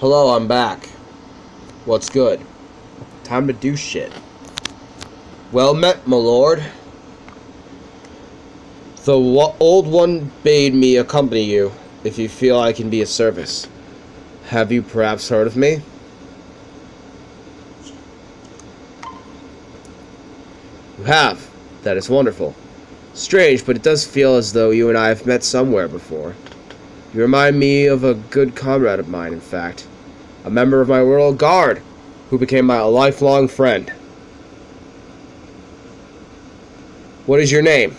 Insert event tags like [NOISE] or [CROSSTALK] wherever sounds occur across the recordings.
Hello, I'm back. What's good? Time to do shit. Well met, my lord. The old one bade me accompany you, if you feel I can be of service. Have you perhaps heard of me? You have. That is wonderful. Strange, but it does feel as though you and I have met somewhere before. You remind me of a good comrade of mine, in fact. A member of my royal guard, who became my lifelong friend. What is your name?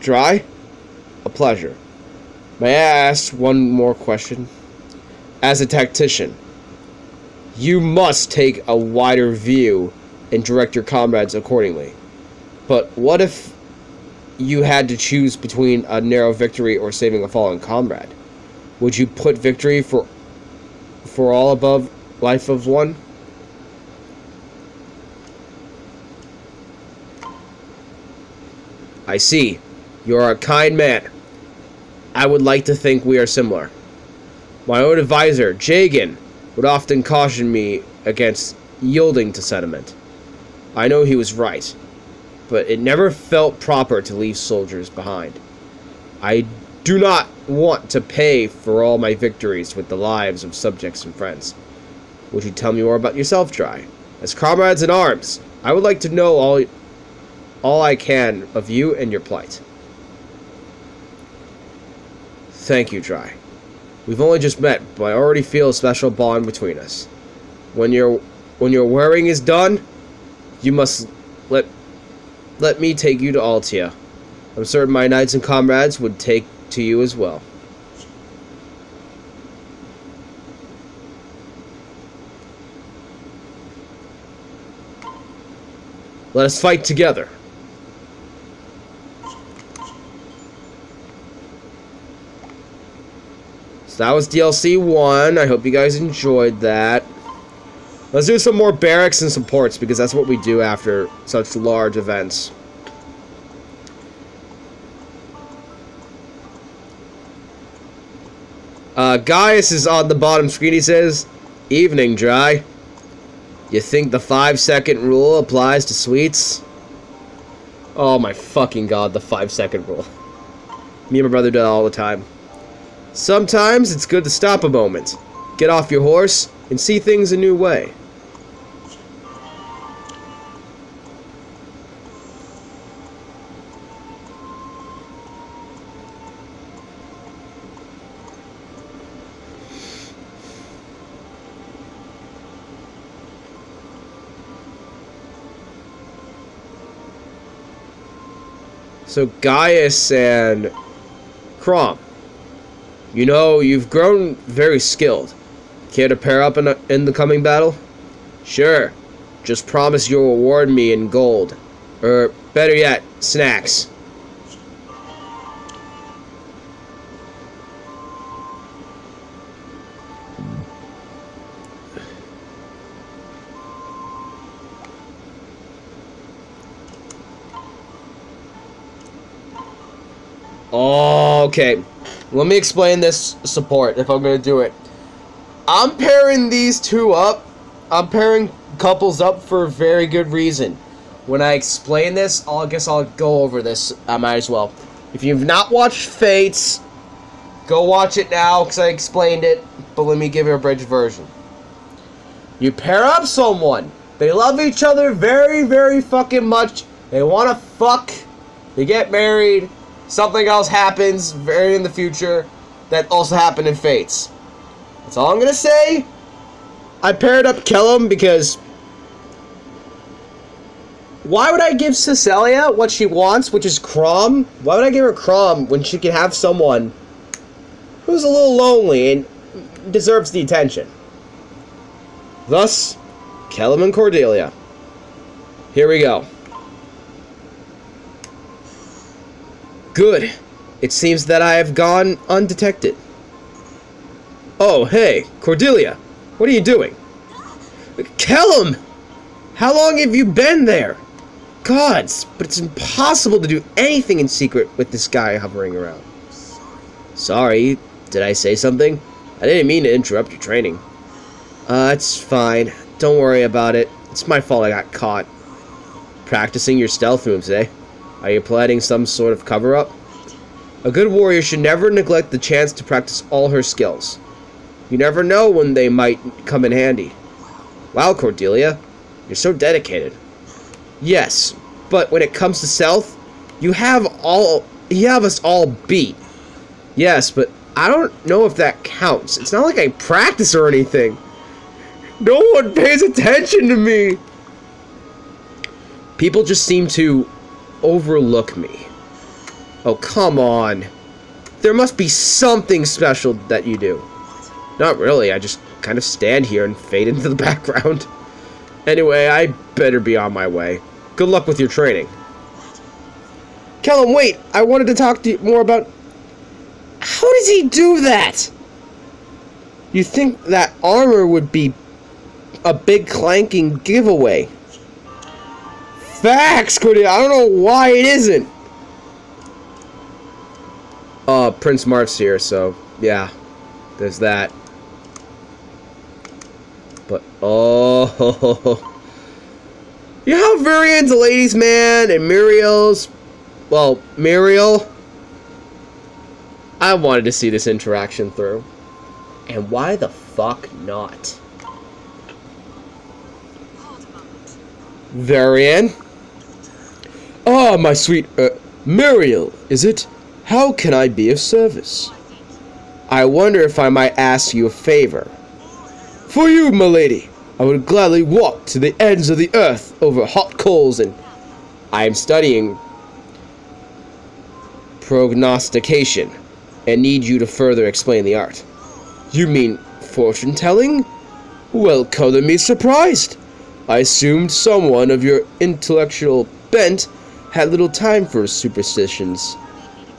Dry? A pleasure. May I ask one more question? As a tactician, you must take a wider view and direct your comrades accordingly. But what if you had to choose between a narrow victory or saving a fallen comrade? Would you put victory for for all above life of one? I see. You are a kind man. I would like to think we are similar. My own advisor, Jagen, would often caution me against yielding to sentiment. I know he was right, but it never felt proper to leave soldiers behind. I do not want to pay for all my victories with the lives of subjects and friends. Would you tell me more about yourself, Dry? As comrades in arms, I would like to know all, all I can of you and your plight. Thank you, Dry. We've only just met, but I already feel a special bond between us. When your when your wearing is done, you must let let me take you to Altea. I'm certain my knights and comrades would take to you as well. Let us fight together. So that was DLC 1. I hope you guys enjoyed that. Let's do some more barracks and supports because that's what we do after such large events. Uh, Gaius is on the bottom screen. He says, Evening, Dry. You think the five second rule applies to sweets? Oh my fucking god, the five second rule. Me and my brother do that all the time. Sometimes it's good to stop a moment, get off your horse, and see things a new way. So Gaius and Chrom, you know you've grown very skilled. Care to pair up in, a, in the coming battle? Sure. Just promise you'll reward me in gold. Or, better yet, snacks. Oh, okay, let me explain this support if I'm gonna do it. I'm pairing these two up. I'm pairing couples up for a very good reason. When I explain this, I'll, I guess I'll go over this. I might as well. If you've not watched Fates, go watch it now because I explained it. But let me give you a bridge version. You pair up someone. They love each other very, very fucking much. They want to fuck. They get married something else happens very in the future that also happened in Fates. That's all I'm gonna say. I paired up Kellam because why would I give Cecilia what she wants, which is Chrom? Why would I give her Chrom when she can have someone who's a little lonely and deserves the attention? Thus, Kellam and Cordelia. Here we go. Good. It seems that I have gone undetected. Oh, hey, Cordelia. What are you doing? Kellam! How long have you been there? Gods, but it's impossible to do anything in secret with this guy hovering around. Sorry, did I say something? I didn't mean to interrupt your training. Uh, it's fine. Don't worry about it. It's my fault I got caught. Practicing your stealth moves, eh? Are you planning some sort of cover-up? A good warrior should never neglect the chance to practice all her skills. You never know when they might come in handy. Wow, Cordelia, you're so dedicated. Yes, but when it comes to stealth, you have all you have us all beat. Yes, but I don't know if that counts. It's not like I practice or anything. No one pays attention to me. People just seem to overlook me. Oh, come on. There must be something special that you do. Not really, I just kind of stand here and fade into the [LAUGHS] background. Anyway, I better be on my way. Good luck with your training. Kellam, wait! I wanted to talk to you more about... How does he do that? You think that armor would be a big clanking giveaway. Facts, Cordelia. I don't know why it isn't. Uh, Prince Marth's here, so yeah, there's that. But oh, [LAUGHS] you know how Virion's a ladies' man and Miriel's, well, Miriel. I wanted to see this interaction through, and why the fuck not? Virion. Ah, my sweet, uh, Miriel, is it? How can I be of service? I wonder if I might ask you a favor. For you, my lady, I would gladly walk to the ends of the earth over hot coals and I am studying prognostication and need you to further explain the art. You mean fortune telling? Well, color me surprised. I assumed someone of your intellectual bent had little time for superstitions.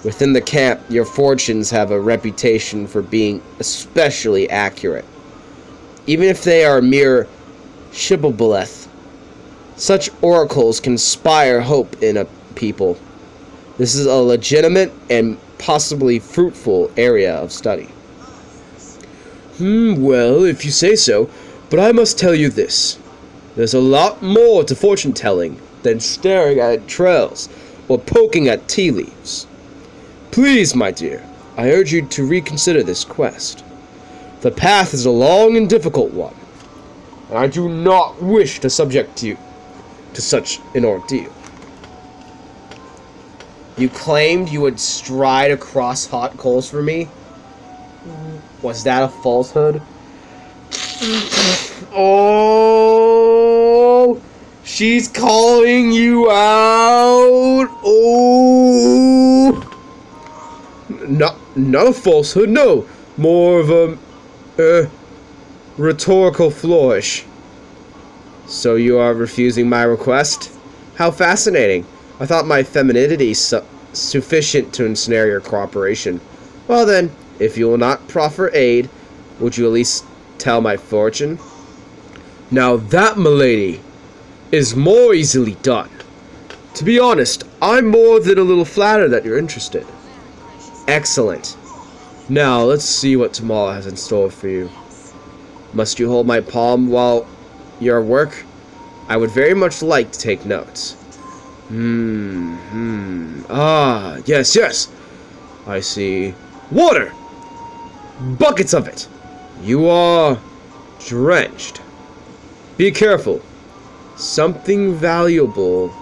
Within the camp, your fortunes have a reputation for being especially accurate. Even if they are mere shibboleth, such oracles can inspire hope in a people. This is a legitimate and possibly fruitful area of study. Hmm, well, if you say so, but I must tell you this. There's a lot more to fortune telling than staring at trails or poking at tea leaves. Please, my dear, I urge you to reconsider this quest. The path is a long and difficult one, and I do not wish to subject you to such an ordeal. You claimed you would stride across hot coals for me? Was that a falsehood? Oh, she's calling you out. Oh, not not a falsehood. No, more of a uh, rhetorical flourish. So you are refusing my request? How fascinating. I thought my femininity su sufficient to ensnare your cooperation. Well then, if you will not proffer aid, would you at least tell my fortune? Now that, milady, is more easily done. To be honest, I'm more than a little flattered that you're interested. Excellent. Now, let's see what tomorrow has in store for you. Must you hold my palm while you're work? I would very much like to take notes. Hmm, hmm. Ah, yes, yes. I see. Water! Buckets of it! You are drenched. Be careful. Something valuable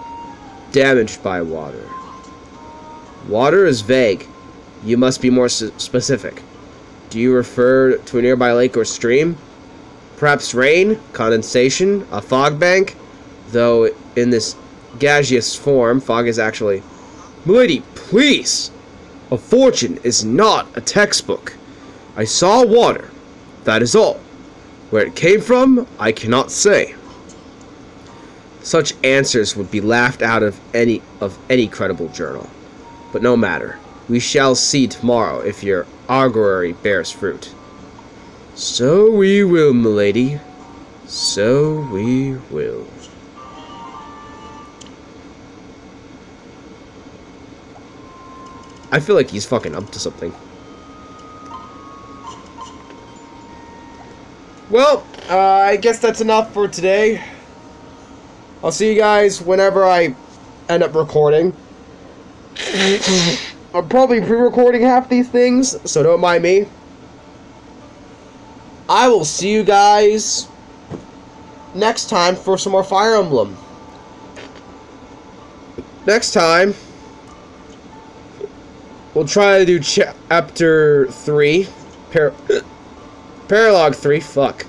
damaged by water. Water is vague. You must be more specific. Do you refer to a nearby lake or stream? Perhaps rain, condensation, a fog bank? Though in this gaseous form, fog is actually... Milady, please! A fortune is not a textbook. I saw water. That is all. Where it came from, I cannot say. Such answers would be laughed out of any of any credible journal. But no matter. We shall see tomorrow if your augury bears fruit. So we will, milady. So we will. I feel like he's fucking up to something. Well, uh, I guess that's enough for today. I'll see you guys whenever I end up recording. I'm probably pre-recording half these things, so don't mind me. I will see you guys next time for some more Fire Emblem. Next time, we'll try to do chapter 3. Par [CLEARS THROAT] Paralog 3, fuck.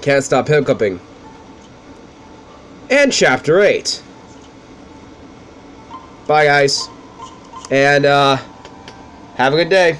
Can't stop hiccuping. And chapter 8. Bye, guys. And, uh, have a good day.